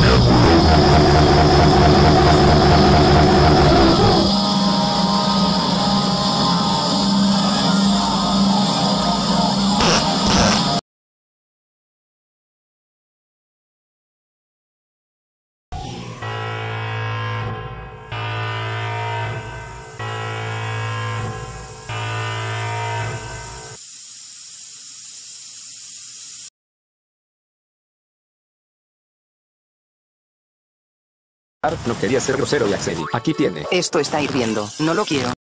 Yeah. No quería ser grosero y accedí. Aquí tiene. Esto está hirviendo. No lo quiero.